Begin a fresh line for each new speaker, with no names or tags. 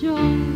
就。